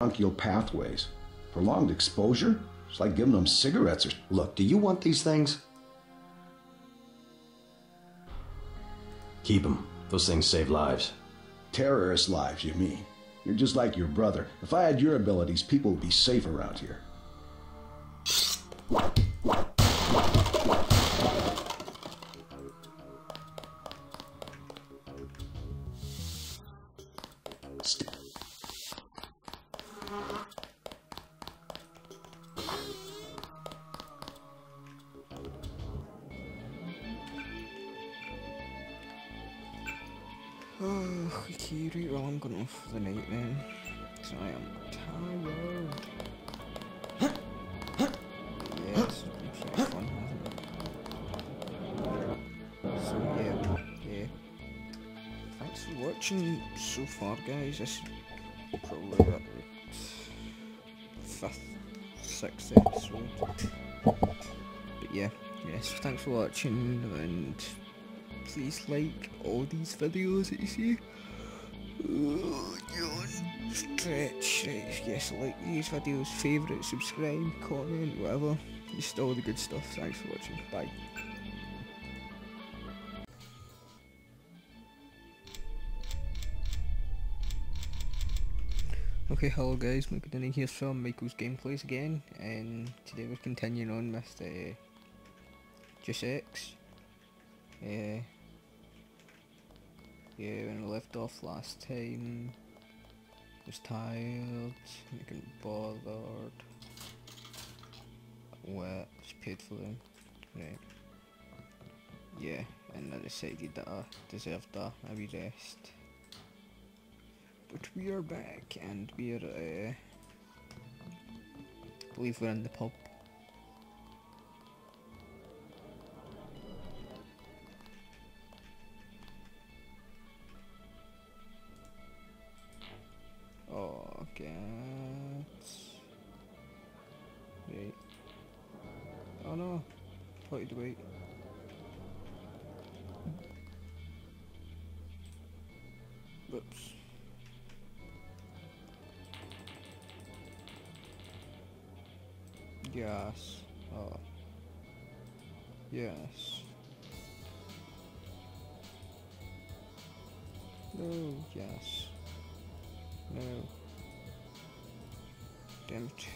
bronchial pathways. Prolonged exposure? It's like giving them cigarettes or. Look, do you want these things? Keep them. Those things save lives. Terrorist lives, you mean? You're just like your brother. If I had your abilities, people would be safe around here. Oh, right, well, I'm going off for the night then. Because I am tired. yes, it's been fun, hasn't it? So, yeah, yeah. Thanks for watching so far, guys. This is probably about the fifth, sixth episode. But yeah, yes, thanks for watching and please like all these videos that you see. Stretch. Yes, like these videos, favourite, subscribe, comment, whatever. Just all the good stuff. Thanks for watching. Bye. Okay, hello guys, Michael Denny here from Michael's Gameplays again, and today we're continuing on with uh, Deus Ex. Uh, yeah, when I left off last time, was tired, I couldn't bothered, wet, just paid for them, right, yeah, and I decided that I deserved a, a wee rest. But we are back, and we are, uh, I believe we're in the pub. 38. Oh no, 40 degree. Whoops. Yes. Oh. Yes. No, yes. No. Damn it.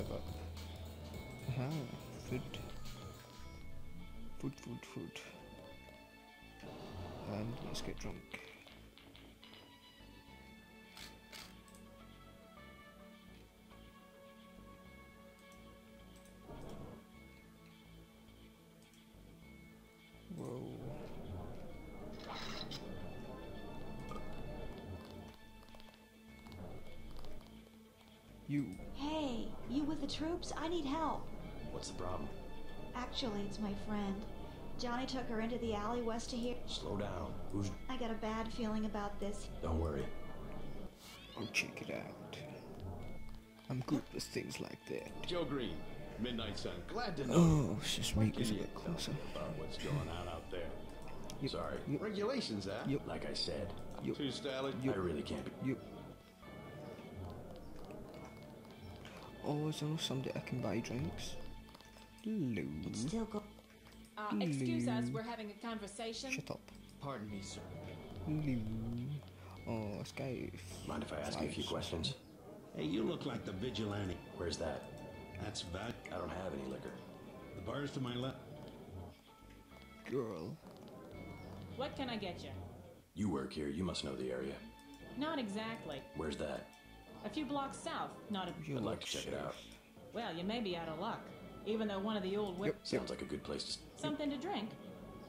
Up. Aha, food. Food, food, food. And let's get drunk. You. Hey, you with the troops? I need help. What's the problem? Actually, it's my friend. Johnny took her into the alley west of here. Slow down. Who's... I got a bad feeling about this. Don't worry. I'll check it out. I'm good with things like that. Joe Greene, Midnight Sun. Glad to know. Oh, let's just make Can a bit closer. about what's going on out there? Yep. Sorry. Yep. Regulations, huh? Yep. Like I said, Yep. Too stylish. Yep. I really can't be... You. Oh, is there somebody I can buy drinks? Hello. It's still go. Uh, excuse us, we're having a conversation. Shut up. Pardon me, sir. Hello. Oh, this guy. Mind if I ask you a few questions? Hey, you look like the vigilante. Where's that? That's bad. I don't have any liquor. The bar's to my left. Girl. What can I get you? You work here. You must know the area. Not exactly. Where's that? A few blocks south. Not a. You I'd like to check it out. Well, you may be out of luck. Even though one of the old whip. Sounds like a good place to... Something to drink.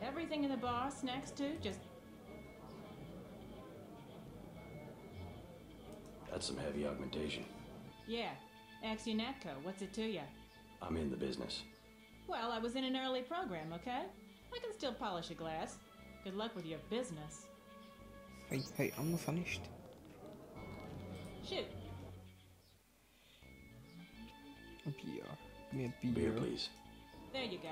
Everything in the bar, snacks too. Just That's some heavy augmentation. yeah. Ex-UNATCO. What's it to you? I'm in the business. Well, I was in an early program. Okay. I can still polish a glass. Good luck with your business. Hey, hey, I'm not finished. Shoot. A beer. Give me a beer. Beer, please. There you go.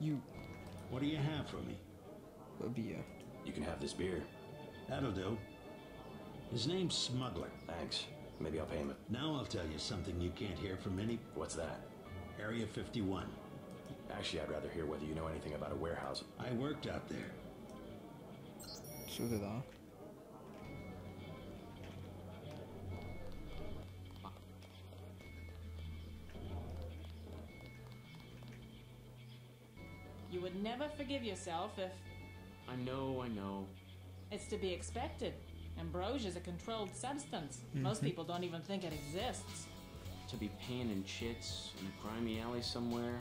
You. What do you have for me? A beer. Uh, you can have this beer. That'll do. His name's Smuggler. Thanks. Maybe I'll pay him. a- Now I'll tell you something you can't hear from any What's that? Area 51. Actually, I'd rather hear whether you know anything about a warehouse. I worked out there. So did I. never forgive yourself if I know, I know. it's to be expected. Ambrosia's a controlled substance. Mm-hmm. Most people don't even think it exists. To be panning chits in a grimy alley somewhere.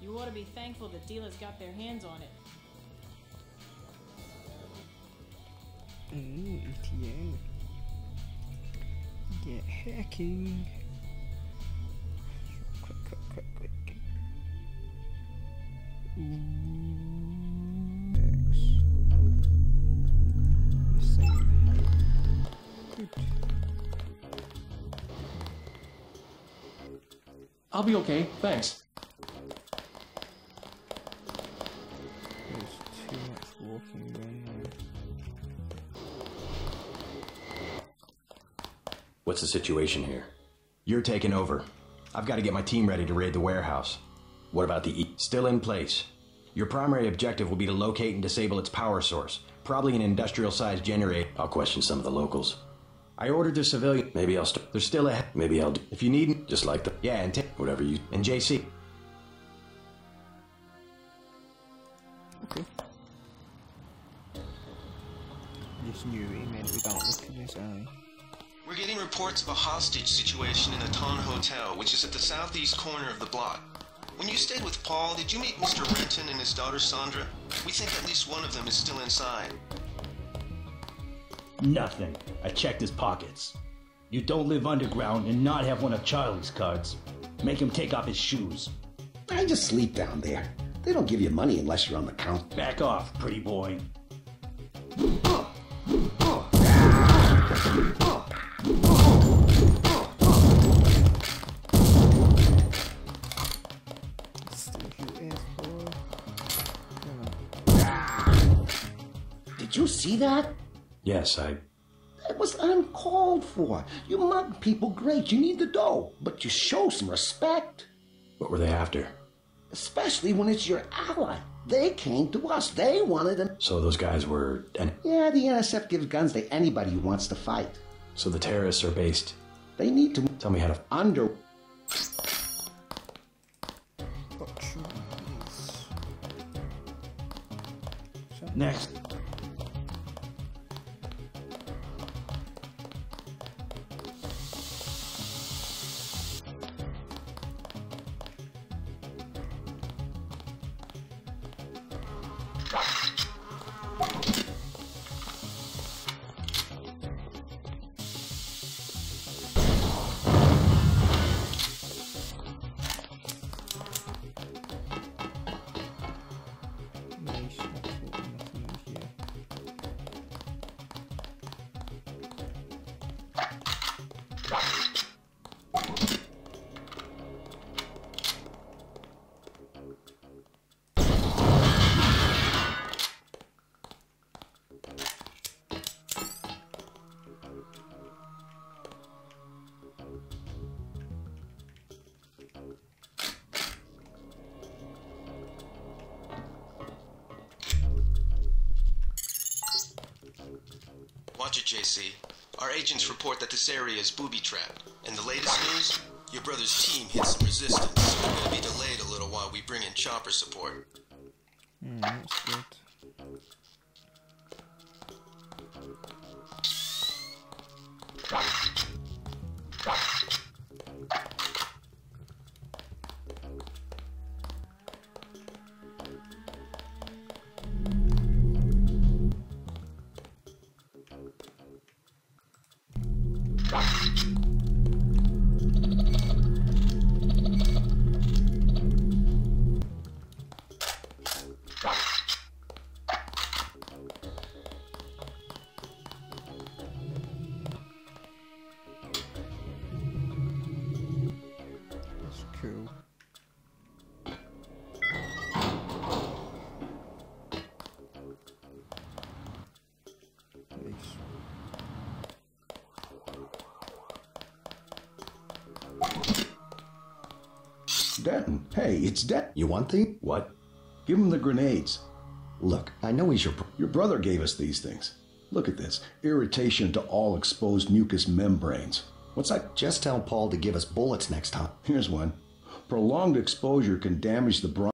You ought to be thankful the dealers got their hands on it. Ooh, ETN. Get hacking. Quick, quick, quick, quick. Ooh. I'll be okay, thanks. There's too much walking going on. What's the situation here? You're taking over. I've got to get my team ready to raid the warehouse. What about the E? Still in place. Your primary objective will be to locate and disable its power source, probably an industrial sized generator. I'll question some of the locals. I ordered the civilian. Maybe I'll st- There's still a. Maybe I'll do. If you need. Just like the. Yeah, and, take Whatever you. and JC. Okay. Just knew he meant without looking in his eye. We're getting reports of a hostage situation in the Ton Hotel, which is at the southeast corner of the block. When you stayed with Paul, did you meet Mr. Renton and his daughter Sandra? We think at least one of them is still inside. Nothing. I checked his pockets. You don't live underground and not have one of Charlie's cards. Make him take off his shoes. I just sleep down there. They don't give you money unless you're on the count. Back off, pretty boy. Still who is for? Did you see that? Yes, I. That was uncalled for. You mug people great. You need the dough. But you show some respect. What were they after? Especially when it's your ally. They came to us. They wanted them. So those guys were. And Yeah, the NSF gives guns to anybody who wants to fight. so the terrorists are based. They need to Tell me how to. under. Next. Watch it, JC. Our agents report that this area is booby-trapped. And the latest news? Your brother's team hit some resistance, so we'll be delayed a little while we bring in chopper support. Mm, that's good. Denton. Hey, it's Denton. You want the? What? Give him the grenades. Look, I know he's your. Your brother gave us these things. Look at this. Irritation to all exposed mucous membranes. What's that? Just tell Paul to give us bullets next time. Here's one. Prolonged exposure can damage the bronchi.